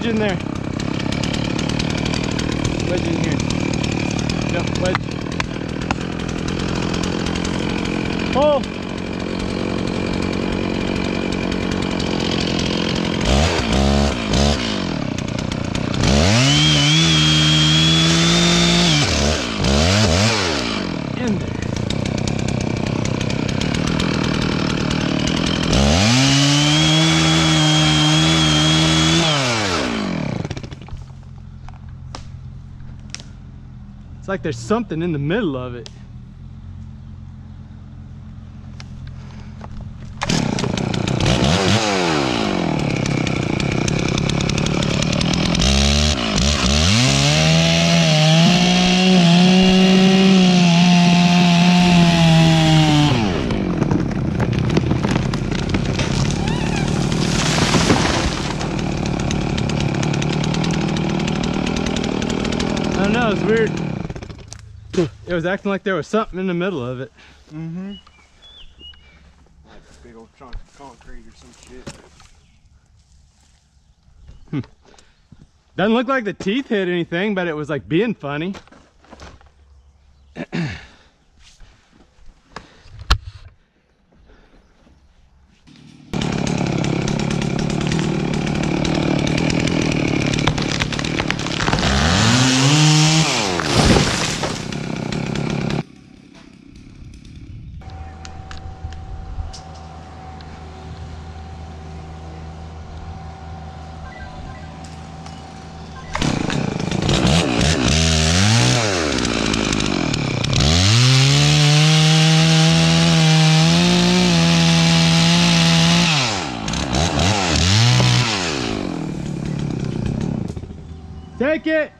wedge in there. Wedge in here. Yep, wedge. Oh! In there. It's like there's something in the middle of it. I don't know, it's weird. It was acting like there was something in the middle of it. Mm-hmm. Like a big old chunk of concrete or some shit. Doesn't look like the teeth hit anything, but it was like being funny. Take it!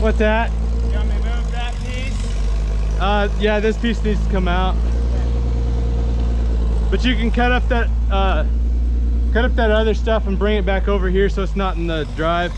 What's that? You want me to move that piece? Uh, yeah, this piece needs to come out. But you can cut up that, uh, cut up that other stuff and bring it back over here so it's not in the drive.